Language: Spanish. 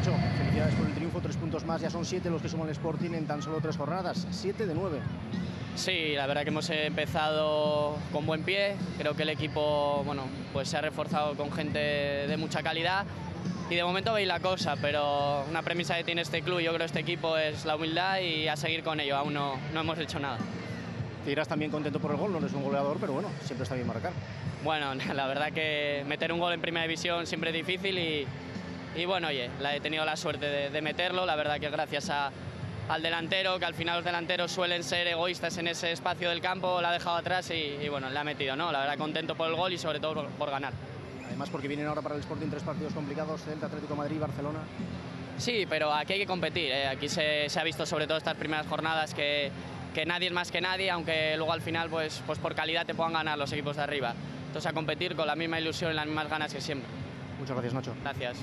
Nacho, felicidades por el triunfo, tres puntos más, ya son siete los que suman el Sporting en tan solo tres jornadas, siete de nueve. Sí, la verdad que hemos empezado con buen pie, creo que el equipo bueno, pues se ha reforzado con gente de mucha calidad y de momento veis la cosa, pero una premisa que tiene este club, yo creo este equipo es la humildad y a seguir con ello, aún no, no hemos hecho nada. Te irás también contento por el gol, no eres un goleador, pero bueno, siempre está bien marcar. Bueno, la verdad que meter un gol en primera división siempre es difícil y, y bueno, oye, la he tenido la suerte de, de meterlo, la verdad que gracias a, al delantero, que al final los delanteros suelen ser egoístas en ese espacio del campo, la ha dejado atrás y, y bueno, le ha metido, ¿no? La verdad contento por el gol y sobre todo por, por ganar. Además porque vienen ahora para el Sporting tres partidos complicados, Celta, Atlético Madrid, Barcelona. Sí, pero aquí hay que competir, ¿eh? aquí se, se, ha visto sobre todo estas primeras jornadas que, que nadie es más que nadie, aunque luego al final pues, pues por calidad te puedan ganar los equipos de arriba. Entonces a competir con la misma ilusión y las mismas ganas que siempre. Muchas gracias Nacho. Gracias.